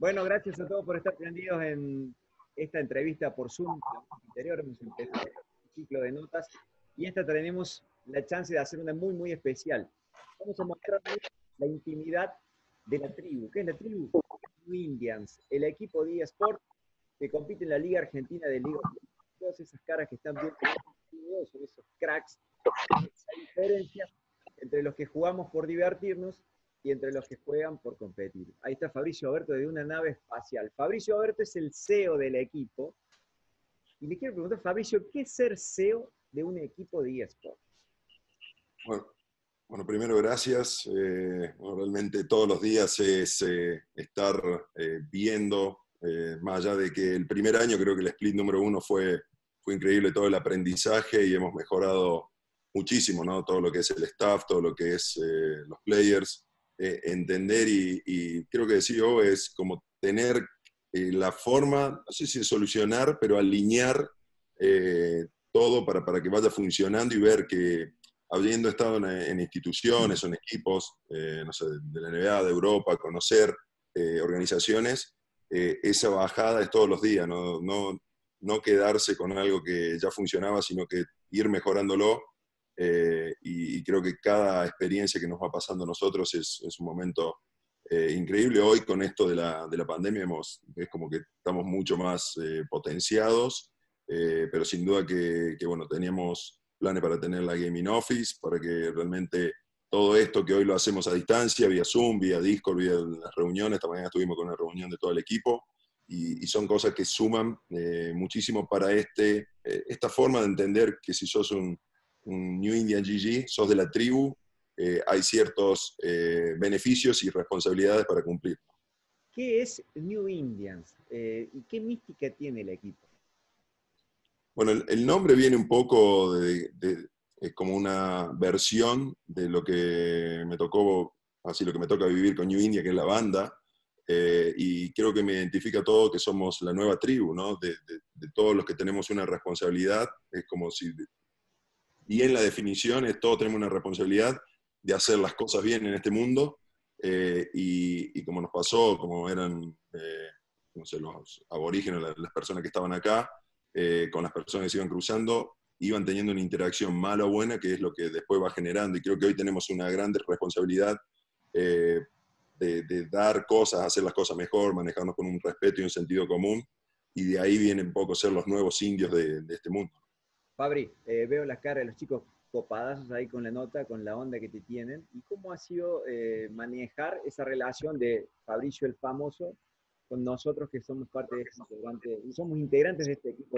Bueno, gracias a todos por estar prendidos en esta entrevista por Zoom. Anterior hemos empezado un ciclo de notas y esta tenemos la chance de hacer una muy, muy especial. Vamos a mostrar la intimidad de la tribu. ¿Qué es la tribu? New Indians, el equipo de eSport que compite en la Liga Argentina de Liga. Todas esas caras que están bien son esos cracks. Esa diferencia entre los que jugamos por divertirnos y entre los que juegan por competir. Ahí está Fabricio Alberto de una nave espacial. Fabricio Alberto es el CEO del equipo. Y le quiero preguntar, Fabricio, ¿qué es ser CEO de un equipo de eSports? Bueno, bueno, primero gracias. Eh, realmente todos los días es eh, estar eh, viendo, más allá de que el primer año creo que el split número uno fue, fue increíble todo el aprendizaje y hemos mejorado muchísimo, ¿no? Todo lo que es el staff, todo lo que es los players. Eh, entender y, creo que CEO es como tener eh, la forma, no sé si solucionar, pero alinear eh, todo para, para, que vaya funcionando y ver que habiendo estado en, instituciones o en equipos, no sé, de la NBA, de Europa, conocer organizaciones, esa bajada es todos los días, no, no, no quedarse con algo que ya funcionaba, sino que ir mejorándolo eh, y, creo que cada experiencia que nos va pasando a nosotros es, es un momento eh, increíble. Hoy con esto de la, de la pandemia hemos, es como que estamos mucho más eh, potenciados, pero sin duda que, que, bueno, teníamos planes para tener la Gaming Office, para que realmente todo esto que hoy lo hacemos a distancia, vía Zoom, vía Discord, vía las reuniones, esta mañana estuvimos con una reunión de todo el equipo, y, y son cosas que suman muchísimo para este, esta forma de entender que si sos un, un New Indian GG, sos de la tribu, eh, hay ciertos eh, beneficios y responsabilidades para cumplir. ¿Qué es New Indians eh, y qué mística tiene el equipo? Bueno, el, nombre viene un poco de, es como una versión de lo que me tocó, así lo que me toca vivir con New India, que es la banda, y creo que me identifica todo que somos la nueva tribu, ¿no? De, de, todos los que tenemos una responsabilidad, es como si y en la definición todos tenemos una responsabilidad de hacer las cosas bien en este mundo eh, y, como nos pasó, como eran eh, los aborígenes, las, personas que estaban acá, eh, con las personas que se iban cruzando, iban teniendo una interacción mala o buena, que es lo que después va generando. Y creo que hoy tenemos una gran responsabilidad de, dar cosas, hacer las cosas mejor, manejarnos con un respeto y un sentido común. Y de ahí vienen un poco ser los nuevos indios de este mundo. Fabri, eh, veo las caras de los chicos copadazos ahí con la nota, con la onda que te tienen. ¿Y cómo ha sido eh, manejar esa relación de Fabricio el famoso con nosotros que somos parte de este integrante, somos integrantes de este equipo?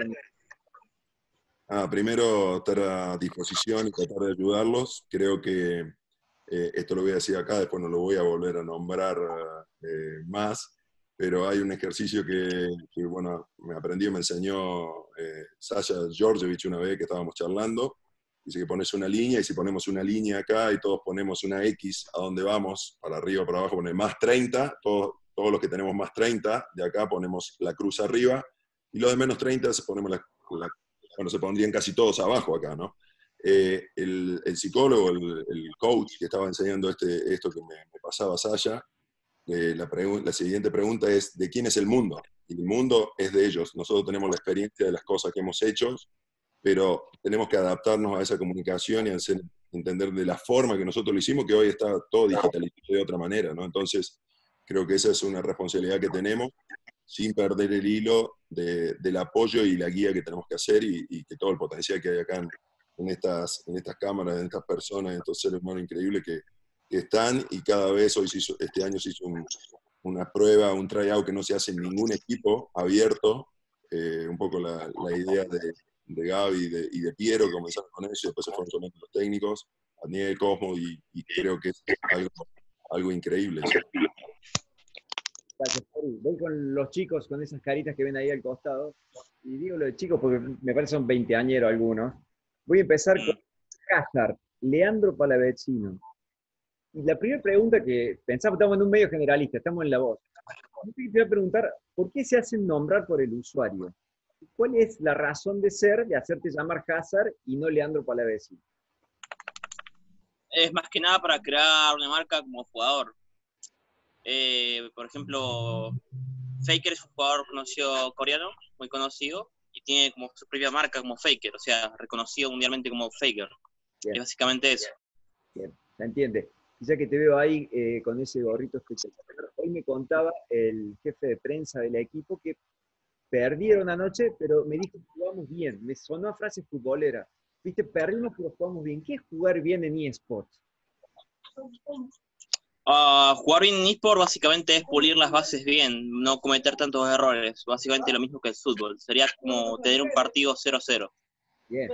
Ah, primero, estar a disposición y tratar de ayudarlos. Creo que eh, esto lo voy a decir acá, después no lo voy a volver a nombrar más pero hay un ejercicio que, bueno, me aprendí, me enseñó eh, Sasha Georgievich una vez que estábamos charlando. Dice que pones una línea y si ponemos una línea acá y todos ponemos una X a donde vamos, para arriba, para abajo, pone más 30, todos, todos los que tenemos más 30, de acá ponemos la cruz arriba y los de menos 30 se ponemos la, bueno, se pondrían casi todos abajo acá, ¿no? Eh, el, el, psicólogo, el, el, coach que estaba enseñando este, esto que me, me pasaba Sasha, eh, la, la, siguiente pregunta es, ¿de quién es el mundo? Y el mundo es de ellos. Nosotros tenemos la experiencia de las cosas que hemos hecho, pero tenemos que adaptarnos a esa comunicación y hacer, entender de la forma que nosotros lo hicimos, que hoy está todo digitalizado de otra manera. ¿no? Entonces, creo que esa es una responsabilidad que tenemos, sin perder el hilo de, del apoyo y la guía que tenemos que hacer y, y, que todo el potencial que hay acá en, en, estas, en estas cámaras, en estas personas, en estos seres humanos increíbles que, que están y cada vez, hoy hizo, este año se hizo una prueba, un tryout que no se hace en ningún equipo abierto, eh, un poco la, la idea de, de Gaby y de, y de, Piero, comenzaron con eso, después se fueron sumando los técnicos, Daniel, Cosmo, y, y, creo que es algo, algo increíble. Gracias, Voy con los chicos, con esas caritas que ven ahí al costado, y digo lo de chicos porque me parece son 20 añeros algunos. Voy a empezar con Cázar, Leandro Palavecino. Y la primera pregunta que pensamos, estamos en un medio generalista, estamos en la voz. Yo te voy a preguntar, ¿por qué se hacen nombrar por el usuario? ¿Cuál es la razón de ser de hacerte llamar Hazard y no Leandro Palavecino? Es más que nada para crear una marca como jugador. Eh, por ejemplo, Faker es un jugador conocido coreano, muy conocido, y tiene como su propia marca como Faker, o sea, reconocido mundialmente como Faker. Es básicamente eso. Bien, se entiende. Ya que te veo ahí eh, con ese gorrito especial. Hoy me contaba el jefe de prensa del equipo que perdieron anoche, pero me dijo que jugamos bien. Me sonó a frase futbolera. Viste, perdimos, pero jugamos bien. ¿Qué es jugar bien en eSports? Uh, jugar bien en eSports básicamente es pulir las bases bien, no cometer tantos errores. Básicamente lo mismo que el fútbol. Sería como tener un partido 0-0. Bien,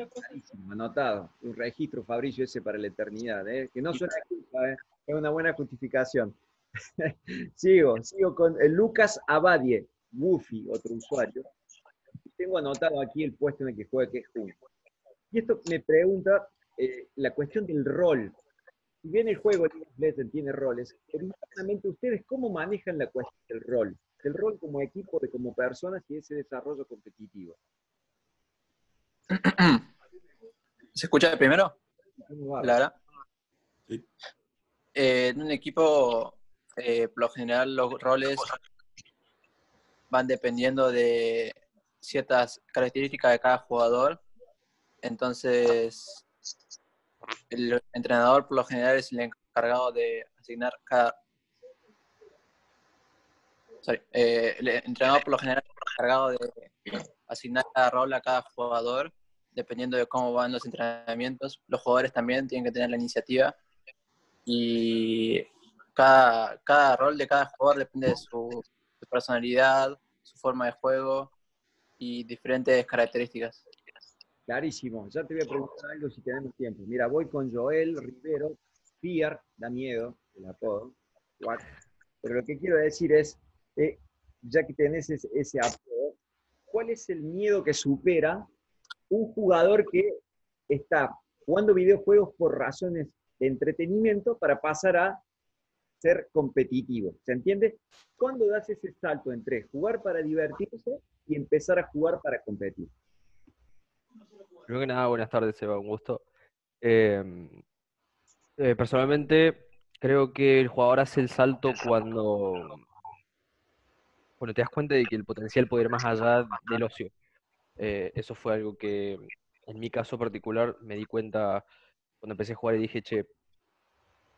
anotado. Un registro, Fabricio, ese para la eternidad. ¿eh? Que no suena culpa, ¿eh? es una buena justificación. sigo, sigo con el Lucas Abadie, Goofy, otro usuario. Tengo anotado aquí el puesto en el que juega, que es Junco. Y esto me pregunta eh, la cuestión del rol. Si bien el juego en tiene roles, pero internamente ustedes cómo manejan la cuestión del rol, el rol como equipo, de como personas y ese desarrollo competitivo. ¿Se escucha primero? Clara. Sí. Eh, en un equipo, eh, por lo general, los roles van dependiendo de ciertas características de cada jugador. Entonces, el entrenador por lo general es el encargado de asignar cada... Eh, el entrenador por lo general es el encargado de asignar cada rol a cada jugador, dependiendo de cómo van los entrenamientos. Los jugadores también tienen que tener la iniciativa y cada, cada rol de cada jugador depende de su, personalidad, su forma de juego y diferentes características. Clarísimo. Ya te voy a preguntar algo si tenemos tiempo. Mira, voy con Joel Rivero. Fear, da miedo, el apodo. Pero lo que quiero decir es, eh, ya que tenés ese, ese apodo, ¿cuál es el miedo que supera un jugador que está jugando videojuegos por razones de entretenimiento para pasar a ser competitivo. ¿Se entiende? ¿Cuándo das ese salto entre jugar para divertirse y empezar a jugar para competir? Primero que nada, buenas tardes, Eva, un gusto. Em, eh, personalmente, creo que el jugador hace el salto cuando, cuando te das cuenta de que el potencial puede ir más allá del ocio. Eh, eso fue algo que, en mi caso particular, me di cuenta cuando empecé a jugar y dije, che,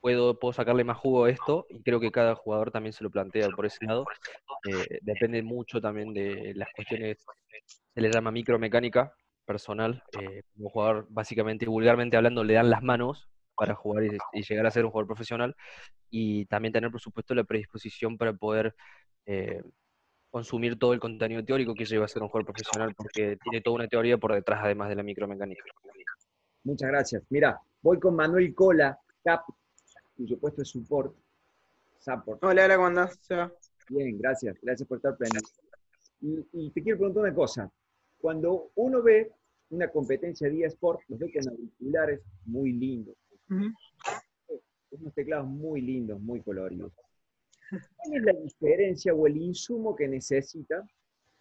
puedo, puedo sacarle más jugo a esto, y creo que cada jugador también se lo plantea por ese lado. Eh, depende mucho también de las cuestiones, se le llama micromecánica, personal. Eh, como jugador, básicamente, vulgarmente hablando, le dan las manos para jugar y, llegar a ser un jugador profesional. Y también tener, por supuesto, la predisposición para poder eh, consumir todo el contenido teórico que lleva a ser un jugador profesional, porque tiene toda una teoría por detrás, además de la micromecánica. Muchas gracias. Mira, voy con Manuel Cola, Cap, cuyo puesto es support. support. Hola, hola, ¿cómo andás? Bien, gracias. Gracias por estar presente. y te quiero preguntar una cosa. Cuando uno ve una competencia de eSport, los ve con auriculares muy lindos. Unos teclados muy lindos, muy coloridos. ¿Cuál es la diferencia o el insumo que necesita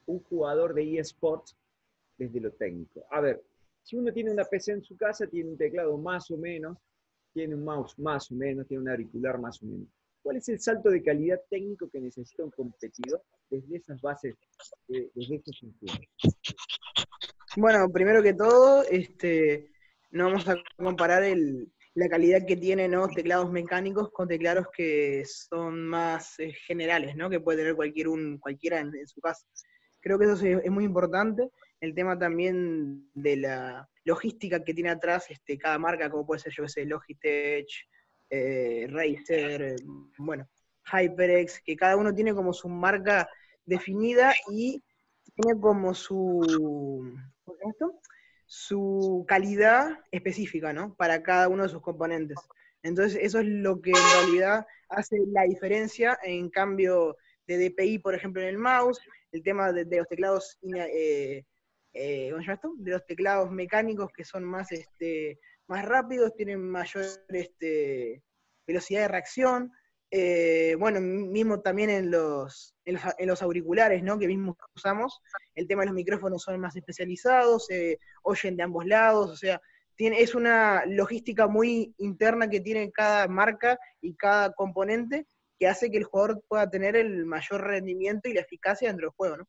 un jugador de eSports desde lo técnico? A ver, si uno tiene una PC en su casa, tiene un teclado más o menos, tiene un mouse más o menos, tiene un auricular más o menos. ¿Cuál es el salto de calidad técnico que necesita un competidor desde esas bases, eh, desde estos insumos? Bueno, primero que todo, este, no vamos a comparar la calidad que tienen los teclados mecánicos con teclados que son más eh, generales, ¿no? Que puede tener cualquier un, cualquiera en, su casa. Creo que eso es, muy importante. El tema también de la logística que tiene atrás este, cada marca, como puede ser, yo sé, Logitech, eh, Razer, bueno, HyperX, que cada uno tiene como su marca definida y tiene como su, su calidad específica, ¿no? Para cada uno de sus componentes. Entonces, eso es lo que en realidad hace la diferencia en cambio de DPI, por ejemplo, en el mouse, el tema de, los teclados, eh, eh, ¿cómo se llama esto? De los teclados mecánicos que son más, este, más rápidos, tienen mayor este, velocidad de reacción, eh, bueno, mismo también en los, en los, auriculares, ¿no? Que mismo usamos, el tema de los micrófonos son más especializados, se oyen de ambos lados, o sea, tiene, es una logística muy interna que tiene cada marca y cada componente que hace que el jugador pueda tener el mayor rendimiento y la eficacia dentro del juego, ¿no?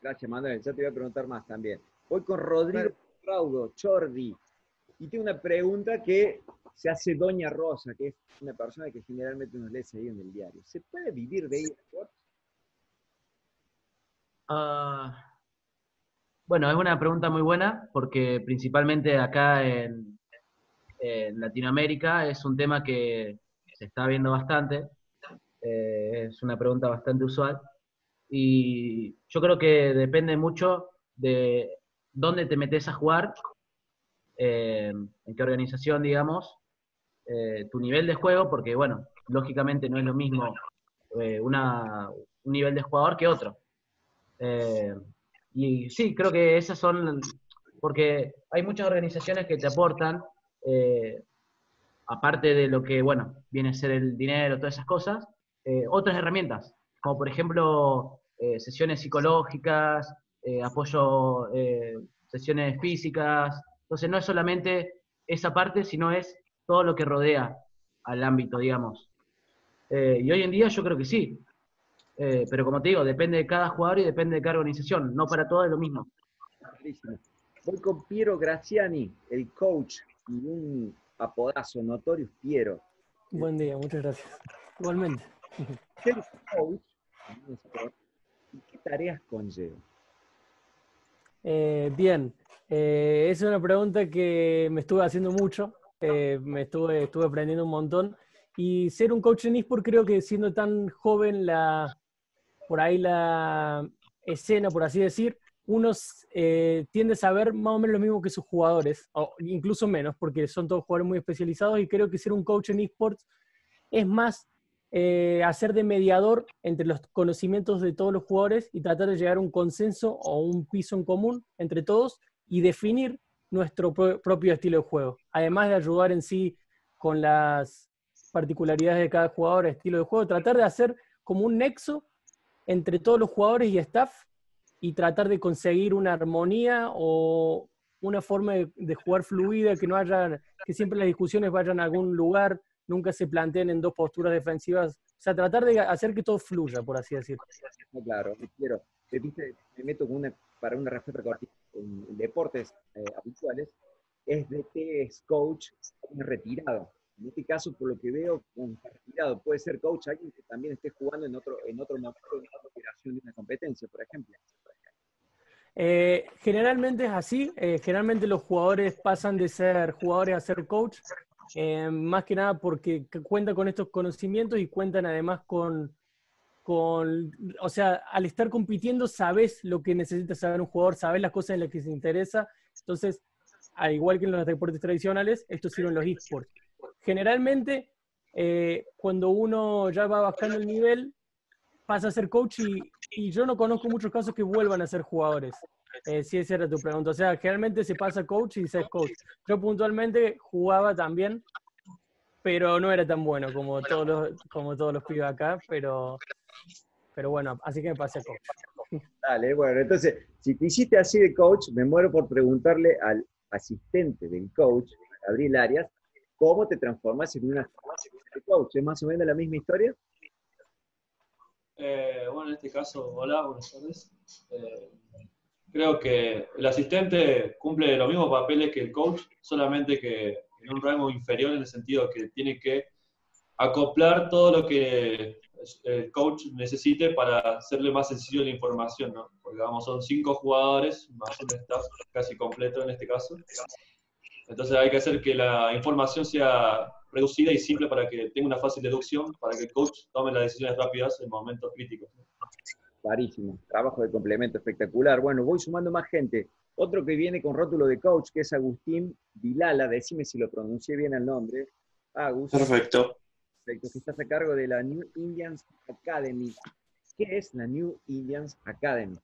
Gracias, Manuel. Ya te voy a preguntar más también. Voy con Rodrigo Raudo, Chordi. Y tengo una pregunta que se hace Doña Rosa, que es una persona que generalmente nos lee seguido en el diario. ¿Se puede vivir de eSports? Ah, bueno, es una pregunta muy buena porque principalmente acá en, Latinoamérica es un tema que se está viendo bastante. Eh, es una pregunta bastante usual. Y yo creo que depende mucho de dónde te metes a jugar, eh, en qué organización, digamos, eh, tu nivel de juego, porque, bueno, lógicamente no es lo mismo una, un nivel de jugador que otro. Y sí, creo que esas son, porque hay muchas organizaciones que te aportan, eh, aparte de lo que, bueno, viene a ser el dinero, todas esas cosas, eh, otras herramientas, como por ejemplo eh, sesiones psicológicas, apoyo, sesiones físicas. Entonces no es solamente esa parte, sino es todo lo que rodea al ámbito, digamos. y hoy en día yo creo que sí, eh, pero como te digo, depende de cada jugador y depende de cada organización. No para todos es lo mismo. Voy con Piero Graziani, el coach y un apodazo notorio Piero. Buen día, muchas gracias. Igualmente. ¿Qué coach y qué tareas conlleva? Eh, bien, eh, es una pregunta que me estuve haciendo mucho, me estuve, estuve aprendiendo un montón. Y ser un coach en eSport creo que siendo tan joven la, por ahí la escena, por así decir, uno eh, tiende a saber más o menos lo mismo que sus jugadores, o incluso menos, porque son todos jugadores muy especializados y creo que ser un coach en esports es más eh, hacer de mediador entre los conocimientos de todos los jugadores y tratar de llegar a un consenso o un piso en común entre todos y definir nuestro propio estilo de juego, además de ayudar en sí con las particularidades de cada jugador, estilo de juego, tratar de hacer como un nexo entre todos los jugadores y staff y tratar de conseguir una armonía o una forma de, jugar fluida, que no haya, que siempre las discusiones vayan a algún lugar, nunca se planteen en dos posturas defensivas, o sea, tratar de hacer que todo fluya, por así decirlo. Claro, quiero, te me meto para una respuesta cortita, en deportes eh, habituales, es de que es coach retirado en este caso, por lo que veo, un retirado. Puede ser coach alguien que también esté jugando en otro, en otro momento de una operación de una competencia, por ejemplo. Eh, generalmente es así. Eh, generalmente los jugadores pasan de ser jugadores a ser coach, más que nada porque cuentan con estos conocimientos y cuentan además con, con, o sea, al estar compitiendo sabes lo que necesita saber un jugador, sabes las cosas en las que se interesa. Entonces, al igual que en los deportes tradicionales, esto sirve en los esports generalmente eh, cuando uno ya va bajando el nivel, pasa a ser coach y, yo no conozco muchos casos que vuelvan a ser jugadores. Eh, si esa era tu pregunta. O sea, generalmente se pasa coach y se es coach. Yo puntualmente jugaba también, pero no era tan bueno como todos los, como todos los pibes acá, pero, pero bueno, así que me pasé a coach. Dale, bueno, entonces, si te hiciste así de coach, me muero por preguntarle al asistente del coach, Gabriel Arias, cómo te transformas en una coach. ¿Es más o menos la misma historia? Eh, bueno, en este caso, hola, buenas tardes. Eh, creo que el asistente cumple los mismos papeles que el coach, solamente que en un rango inferior en el sentido que tiene que acoplar todo lo que el coach necesite para hacerle más sencillo la información, ¿no? Porque vamos, son cinco jugadores, más un staff casi completo en este caso. Entonces hay que hacer que la información sea reducida y simple para que tenga una fácil deducción, para que el coach tome las decisiones rápidas en momentos críticos. Clarísimo, trabajo de complemento espectacular. Bueno, voy sumando más gente. Otro que viene con rótulo de coach, que es Agustín Vilala, decime si lo pronuncié bien el nombre. Agus. Perfecto. Perfecto, que estás a cargo de la New Indians Academy. ¿Qué es la New Indians Academy?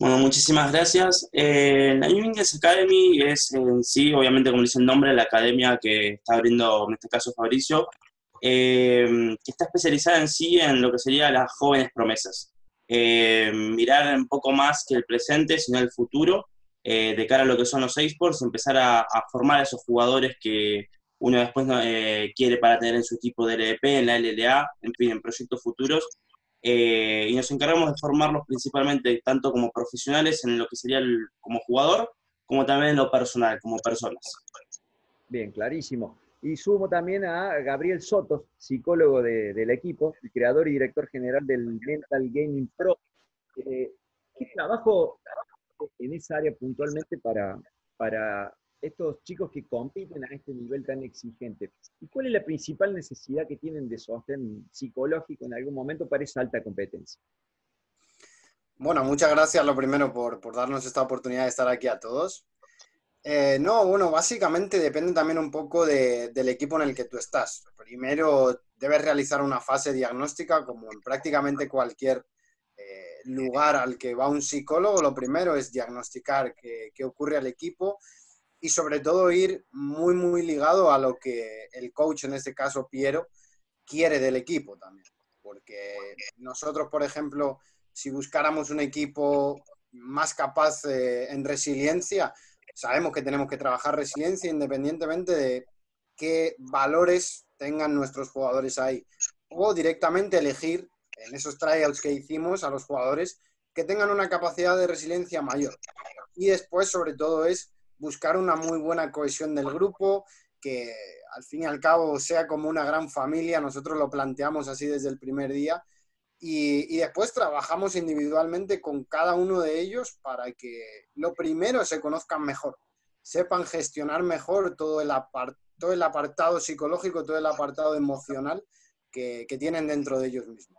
Bueno, muchísimas gracias. Eh, la New Indians Academy es en sí, obviamente, como dice el nombre, la academia que está abriendo, en este caso, Fabricio, eh, que está especializada en sí en lo que serían las jóvenes promesas. Eh, mirar un poco más que el presente, sino el futuro, de cara a lo que son los esports, empezar a, formar a esos jugadores que, uno después eh, quiere para tener en su equipo de LDP, en la LLA, en fin, en proyectos futuros. Eh, y nos encargamos de formarlos principalmente tanto como profesionales en lo que sería el, como jugador, como también en lo personal, como personas. Bien, clarísimo. Y sumo también a Gabriel Sotos, psicólogo del equipo, el creador y director general del Mental Gaming Pro. Eh, ¿Qué trabajo en esa área puntualmente para, para estos chicos que compiten a este nivel tan exigente? ¿Y cuál es la principal necesidad que tienen de sostén psicológico en algún momento para esa alta competencia? Bueno, muchas gracias lo primero por, por darnos esta oportunidad de estar aquí a todos. Eh, no, bueno, básicamente depende también un poco del equipo en el que tú estás. Primero debes realizar una fase diagnóstica como en prácticamente cualquier eh, lugar al que va un psicólogo. Lo primero es diagnosticar qué, qué ocurre al equipo y sobre todo ir muy, muy ligado a lo que el coach, en este caso Piero, quiere del equipo también. Porque nosotros, por ejemplo, si buscáramos un equipo más capaz eh, en resiliencia, sabemos que tenemos que trabajar resiliencia independientemente de qué valores tengan nuestros jugadores ahí. O directamente elegir en esos tryouts que hicimos a los jugadores que tengan una capacidad de resiliencia mayor. Y después, sobre todo, es buscar una muy buena cohesión del grupo, que al fin y al cabo sea como una gran familia. Nosotros lo planteamos así desde el primer día y, después trabajamos individualmente con cada uno de ellos para que lo primero se conozcan mejor, sepan gestionar mejor todo el, apartado psicológico, todo el apartado emocional que, tienen dentro de ellos mismos.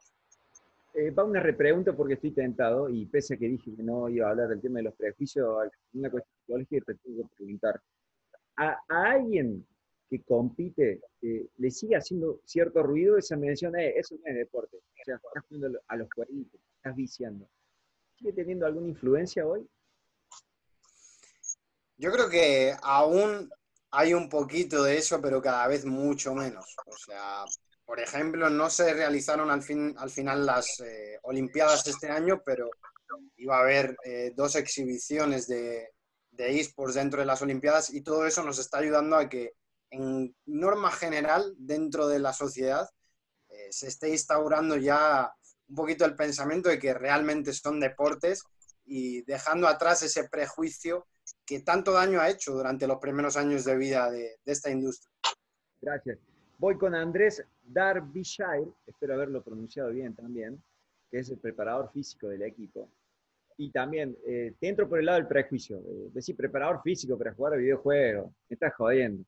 Eh, va una repregunta porque estoy tentado y pese a que dije que no iba a hablar del tema de los prejuicios, una cuestión psicológica te tengo que preguntar. ¿A, alguien que compite, le sigue haciendo cierto ruido esa mención, eh, eso no es deporte. O sea, estás jugando a los jueguitos, estás viciando. ¿Sigue teniendo alguna influencia hoy? Yo creo que aún hay un poquito de eso, pero cada vez mucho menos. O sea, por ejemplo, no se realizaron al, fin, al final las eh, Olimpiadas este año, pero iba a haber eh, dos exhibiciones de, de esports dentro de las Olimpiadas y todo eso nos está ayudando a que en norma general dentro de la sociedad eh, se esté instaurando ya un poquito el pensamiento de que realmente son deportes y dejando atrás ese prejuicio que tanto daño ha hecho durante los primeros años de vida de, esta industria. Gracias. Voy con Andrés Darbyshire, espero haberlo pronunciado bien también, que es el preparador físico del equipo. Y también, eh, te entro por el lado del prejuicio. Eh, decir preparador físico para jugar a videojuegos, me estás jodiendo.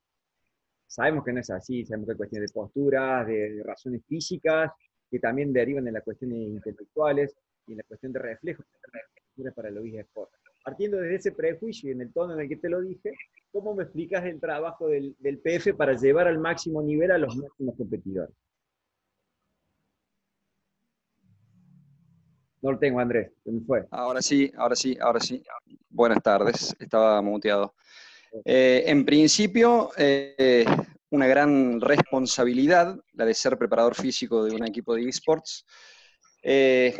Sabemos que no es así, sabemos que hay cuestiones de posturas, de, razones físicas, que también derivan en las cuestiones intelectuales y en la cuestión de reflejos para el Sport. Partiendo desde ese prejuicio y en el tono en el que te lo dije, ¿cómo me explicas el trabajo del, del PF para llevar al máximo nivel a los máximos competidores? No lo tengo, Andrés, se me fue. Ahora sí, ahora sí, ahora sí. Buenas tardes, estaba muteado. Eh, en principio, eh, una gran responsabilidad, la de ser preparador físico de un equipo de esports. Eh,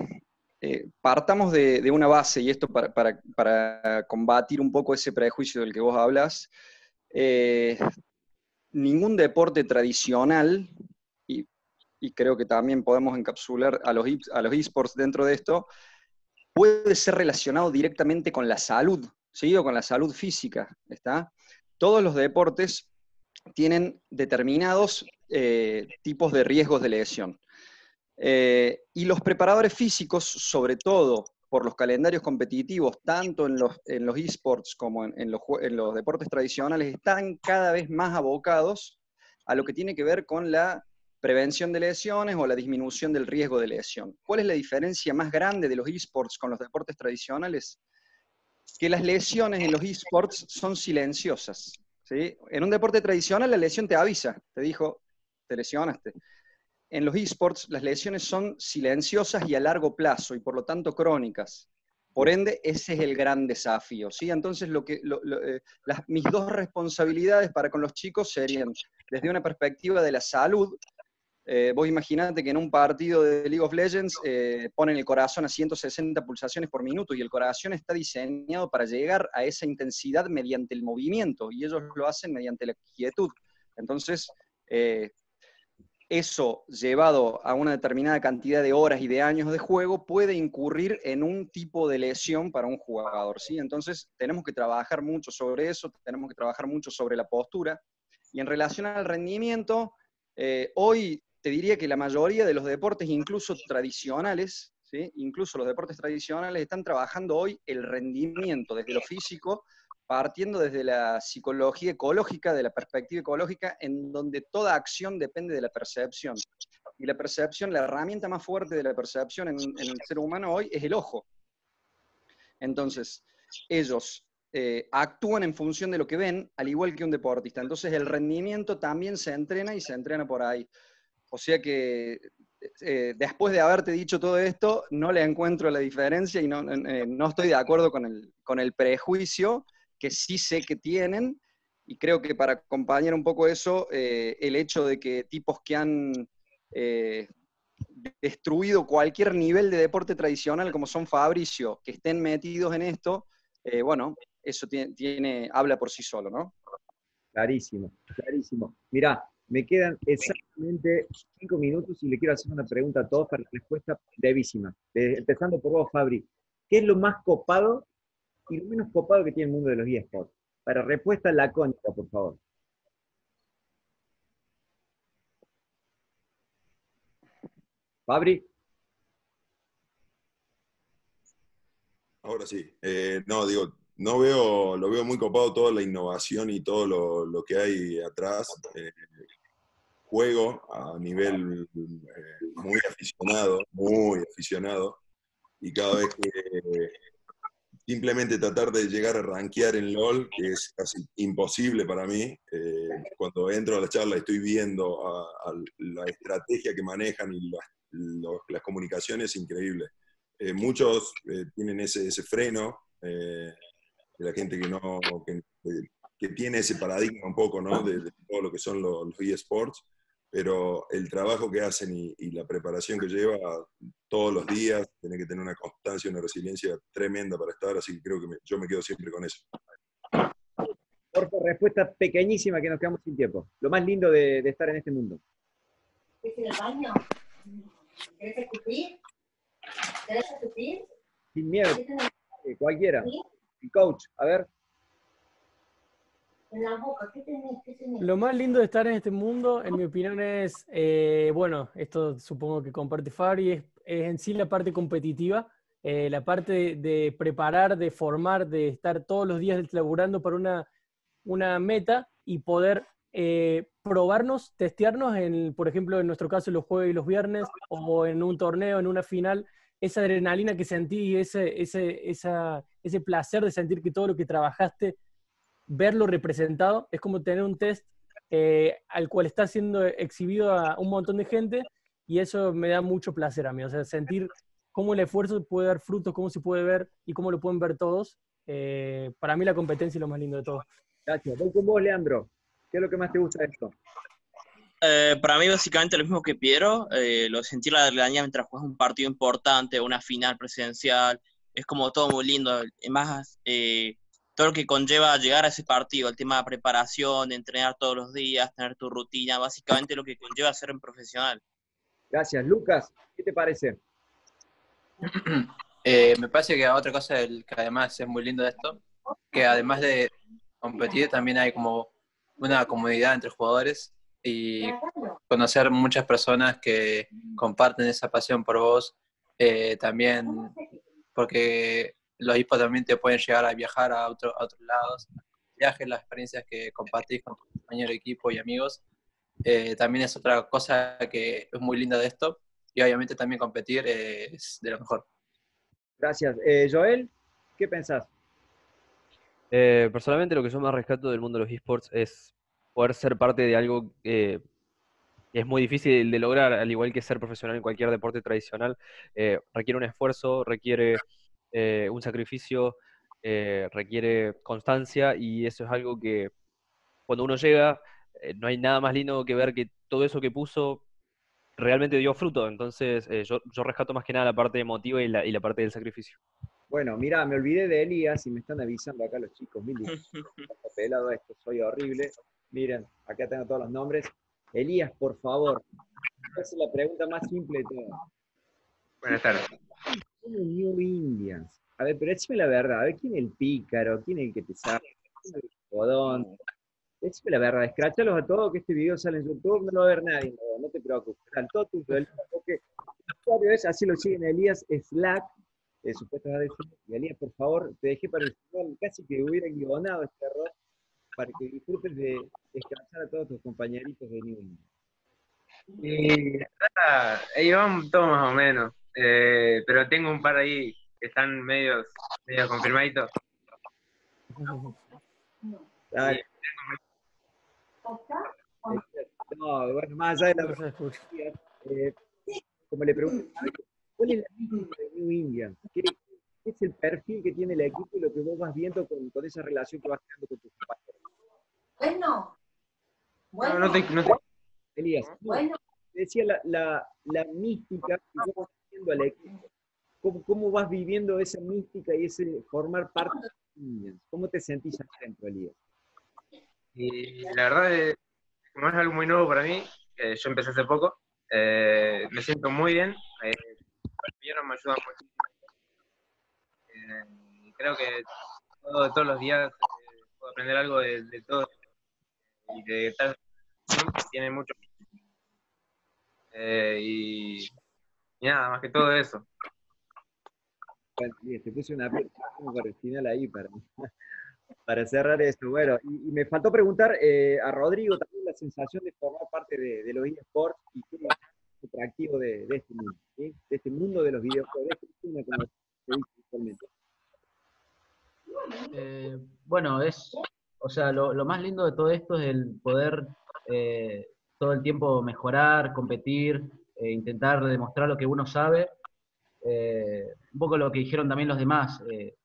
partamos de, una base, y esto para, combatir un poco ese prejuicio del que vos hablas. ningún deporte tradicional, y, creo que también podemos encapsular a los, a los esports dentro de esto, puede ser relacionado directamente con la salud seguido con la salud física, ¿está? Todos los deportes tienen determinados eh, tipos de riesgos de lesión. Eh, y los preparadores físicos, sobre todo por los calendarios competitivos, tanto en los, en los esports como en, los, deportes tradicionales, están cada vez más abocados a lo que tiene que ver con la prevención de lesiones o la disminución del riesgo de lesión. ¿Cuál es la diferencia más grande de los esports con los deportes tradicionales? que las lesiones en los esports son silenciosas. En un deporte tradicional la lesión te avisa, te dijo, te lesionaste. En los esports las lesiones son silenciosas y a largo plazo y por lo tanto crónicas. Por ende, ese es el gran desafío. ¿sí? Entonces, lo que, eh, las, mis dos responsabilidades para con los chicos serían, desde una perspectiva de la salud, eh, vos imaginate que en un partido de League of Legends eh, ponen el corazón a 160 pulsaciones por minuto y el corazón está diseñado para llegar a esa intensidad mediante el movimiento y ellos lo hacen mediante la quietud. Entonces, eh, eso llevado a una determinada cantidad de horas y de años de juego puede incurrir en un tipo de lesión para un jugador, ¿sí? Entonces, tenemos que trabajar mucho sobre eso, tenemos que trabajar mucho sobre la postura. Y en relación al rendimiento, eh, hoy te diría que la mayoría de los deportes, incluso tradicionales, ¿sí? incluso los deportes tradicionales, están trabajando hoy el rendimiento desde lo físico, partiendo desde la psicología ecológica, de la perspectiva ecológica, en donde toda acción depende de la percepción. Y la percepción, la herramienta más fuerte de la percepción en, el ser humano hoy es el ojo. Entonces, ellos eh, actúan en función de lo que ven, al igual que un deportista. Entonces, el rendimiento también se entrena y se entrena por ahí. O sea que eh, después de haberte dicho todo esto, no le encuentro la diferencia y no, eh, estoy de acuerdo con el, con el prejuicio que sí sé que tienen. Y creo que para acompañar un poco eso, eh, el hecho de que tipos que han destruido cualquier nivel de deporte tradicional, como son Fabricio, que estén metidos en esto, bueno, eso tiene, tiene, habla por sí solo, ¿no? Clarísimo, clarísimo. Mirá, me quedan exactamente cinco minutos y le quiero hacer una pregunta a todos para respuesta brevísima. empezando por vos, Fabri. ¿Qué es lo más copado y lo menos copado que tiene el mundo de los eSports? Para respuesta lacónica, por favor. Fabri. Ahora sí. Eh, no, digo, no veo, lo veo muy copado toda la innovación y todo lo, que hay atrás. Eh, juego a nivel eh, muy aficionado, muy aficionado, y cada vez que simplemente tratar de llegar a rankear en LOL, que es casi imposible para mí, eh, cuando entro a la charla estoy viendo la estrategia que manejan y las comunicaciones, increíble. Eh, muchos tienen ese, ese freno, de la gente que no... Que, tiene ese paradigma un poco, ¿no? De, todo lo que son los, los eSports, pero el trabajo que hacen y, la preparación que lleva todos los días, tiene que tener una constancia, una resiliencia tremenda para estar, así que creo que yo me quedo siempre con eso. Por respuesta pequeñísima que nos quedamos sin tiempo. Lo más lindo de, estar en este mundo. ¿Quieres ir al baño? ¿Quieres escupir? ¿Quieres escupir? Sin miedo. Cualquiera. El coach, a ver. Lo más lindo de estar en este mundo, en mi opinión, es, eh, bueno, esto supongo que comparte Fari, es, en sí la parte competitiva, eh, la parte de, preparar, de formar, de estar todos los días laburando para una, una meta y poder eh, probarnos, testearnos, en, por ejemplo, en nuestro caso, los jueves y los viernes, o en un torneo, en una final, esa adrenalina que sentí y ese, ese, esa, ese placer de sentir que todo lo que trabajaste verlo representado es como tener un test eh, al cual está siendo exhibido a un montón de gente y eso me da mucho placer a mí, o sea, sentir cómo el esfuerzo puede dar frutos, cómo se puede ver y cómo lo pueden ver todos. Eh, para mí la competencia es lo más lindo de todo. Gracias. Voy con vos, Leandro. ¿Qué es lo que más te gusta de esto? Eh, para mí básicamente lo mismo que Piero, lo de sentir la adrenalina mientras juegas un partido importante, una final presidencial, es como todo muy lindo. Más todo lo que conlleva llegar a ese partido, el tema de preparación, entrenar todos los días, tener tu rutina, básicamente lo que conlleva ser un profesional. Gracias. Lucas, ¿qué te parece? Eh, me parece que otra cosa que además es muy lindo de esto, que además de competir también hay como una comunidad entre jugadores y conocer muchas personas que comparten esa pasión por vos, eh, también porque los hipos también te pueden llegar a viajar a, otros lados, viajes, las experiencias que compartís con tus compañeros equipo y amigos. Eh, también es otra cosa que es muy linda de esto y obviamente también competir es de lo mejor. Gracias. Eh, Joel, ¿qué pensás? Eh, personalmente lo que yo más rescato del mundo de los esports es poder ser parte de algo que es muy difícil de lograr, al igual que ser profesional en cualquier deporte tradicional, requiere un esfuerzo, requiere eh, un sacrificio eh, requiere constancia y eso es algo que cuando uno llega eh, no hay nada más lindo que ver que todo eso que puso realmente dio fruto. Entonces yo, rescato más que nada la parte emotiva y la, y la parte del sacrificio. Bueno, mira, me olvidé de Elías y me están avisando acá los chicos, mil pelado esto, soy horrible. Miren, acá tengo todos los nombres. Elías, por favor. Esa es la pregunta más simple de todas. Buenas tardes. ¿Quién es New Indians? A ver, pero decime la verdad. A ver, ¿quién es el pícaro? ¿Quién es el que te sabe? ¿Quién es el jodón? Decime la verdad. Escráchalos a todos que este video sale en YouTube. No lo va a ver nadie. No, no te preocupes. Al todo tuyo. El usuario es, así lo siguen Elías Slack. Eh, supuestamente. Y Elías, por favor, te dejé para el final. Casi que hubiera guionado este error para que disfrutes de descansar a todos tus compañeritos de New England. Y nada, ahí van todos más o menos. Eh, pero tengo un par ahí que están medios, medio confirmaditos. Dale. No, bueno, más allá de la eh, como le pregunto, ¿cuál es la de New England? ¿Qué, es el perfil que tiene el equipo y lo que vos vas viendo con, con esa relación que vas creando con tus compañeros? Bueno. Bueno. No, no te, no te- Elías, no, Bueno. decía la, la, la mística que vos al equipo. ¿Cómo, ¿Cómo vas viviendo esa mística y ese formar parte de England? ¿Cómo te sentís adentro, Elías? Y la verdad, es, como es algo muy nuevo para mí, eh, yo empecé hace poco, eh, me siento muy bien, eh, los me ayudan muchísimo. Eh, creo que todo- todos los días eh, puedo aprender algo de, de todo y de estar tiene mucho. Eh, y, y nada, más que todo eso. Te puse una para el final ahí para, para cerrar esto. Bueno, y, y me faltó preguntar eh, a Rodrigo también la sensación de formar parte de, de los eSports y qué es atractivo de, de este mundo, ¿sí? de este mundo de los videojuegos, de este mundo como se dice actualmente. Eh, bueno, es, o sea, lo, lo más lindo de todo esto es el poder eh, todo el tiempo mejorar, competir, eh, intentar demostrar lo que uno sabe. Eh, un poco lo que dijeron también los demás, eh,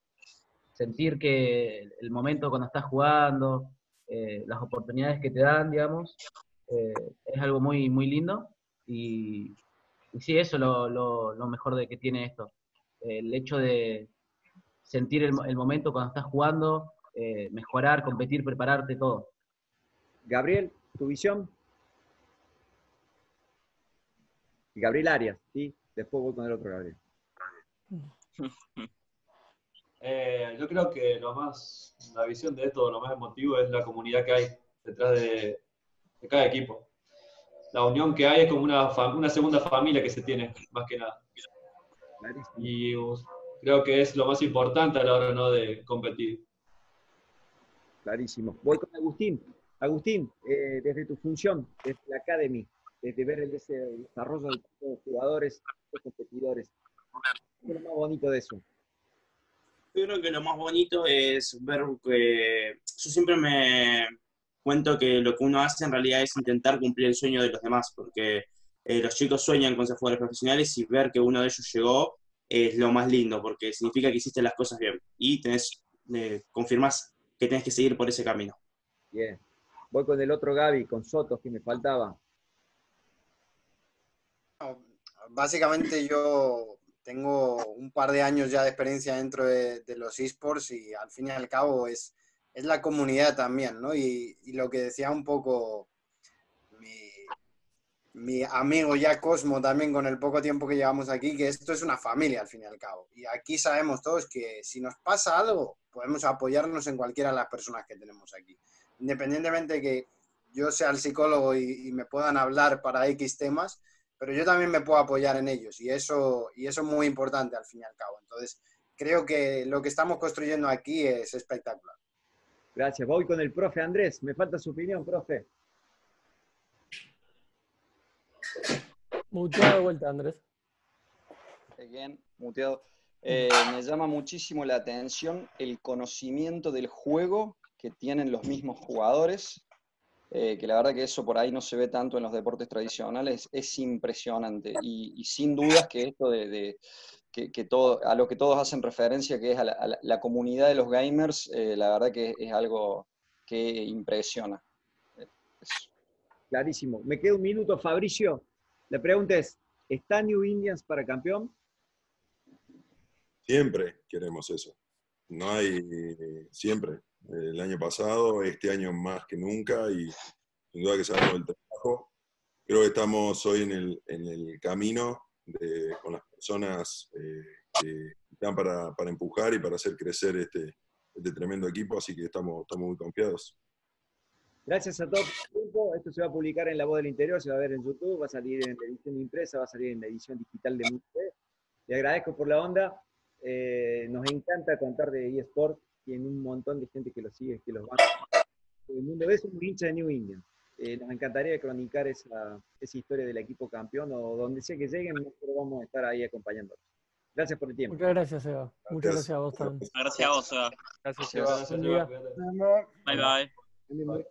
sentir que el momento cuando estás jugando, las oportunidades que te dan, digamos, es algo muy, muy lindo. Y, y sí, eso es lo, lo- mejor de que tiene esto. El hecho de, sentir el, el momento cuando estás jugando, mejorar, competir, prepararte, todo. Gabriel, tu visión. Y Gabriel Arias, ¿sí? Después voy con el otro Gabriel. Eh, yo creo que lo más, la visión de esto, lo más emotivo es la comunidad que hay detrás de, de cada equipo. La unión que hay es como una, una segunda familia que se tiene, más que nada. Y uh, creo que es lo más importante a la hora ¿no? de competir. Clarísimo. Voy con Agustín. Agustín, eh, desde tu función, desde la Academy, desde ver el, ese desarrollo de los jugadores, de los competidores, ¿qué es lo más bonito de eso? Yo creo que lo más bonito es ver que yo siempre me cuento que lo que uno hace en realidad es intentar cumplir el sueño de los demás, porque eh, los chicos sueñan con ser jugadores profesionales y ver que uno de ellos llegó es lo más lindo, porque significa que hiciste las cosas bien y tenés, eh, confirmás que tenés que seguir por ese camino. Bien. Voy con el otro Gaby, con Sotos, que me faltaba. Básicamente yo tengo un par de años ya de experiencia dentro de, los esports y al fin y al cabo es, es la comunidad también, ¿no? Y, lo que decía un poco mi, mi amigo ya Cosmo también con el poco tiempo que llevamos aquí, que esto es una familia al fin y al cabo. Y aquí sabemos todos que si nos pasa algo, podemos apoyarnos en cualquiera de las personas que tenemos aquí. Independientemente de que yo sea el psicólogo y me puedan hablar para X temas, pero yo también me puedo apoyar en ellos y eso, y eso es muy importante al fin y al cabo. Entonces, creo que lo que estamos construyendo aquí es espectacular. Gracias. Voy con el profe Andrés. Me falta su opinión, profe. Muteado de vuelta, Andrés. Again, muteado. Eh, me llama muchísimo la atención el conocimiento del juego que tienen los mismos jugadores, eh, que la verdad que eso por ahí no se ve tanto en los deportes tradicionales, es impresionante. Y, y sin dudas que esto de, de- que, que todo, a lo que todos hacen referencia, que es a la, a la- la comunidad de los gamers, eh, la verdad que es algo que impresiona. Clarísimo. Me queda un minuto, Fabricio. La pregunta es, ¿está New Indians para campeón? Siempre queremos eso. No hay, siempre. El año pasado, este año más que nunca y sin duda que sabemos el trabajo. Creo que estamos hoy en el, en el camino de, con las personas eh, que están para, para, empujar y para hacer crecer este, este tremendo equipo, así que estamos, estamos muy confiados. Gracias a todos. Esto se va a publicar en La Voz del Interior, se va a ver en YouTube, va a salir en la edición impresa, va a salir en la edición digital de Mute. Le agradezco por la onda. Eh, nos encanta contar de eSport. Tiene un montón de gente que lo sigue, que los va. El mundo es un hincha de New England. Eh, nos encantaría cronicar esa, esa, historia del equipo campeón o donde sea que lleguen, nosotros vamos a estar ahí acompañándolos. Gracias por el tiempo. Muchas gracias, Eva. Muchas gracias a vos también. Gracias a vos, Eva. Gracias, día. Bye, bye. bye.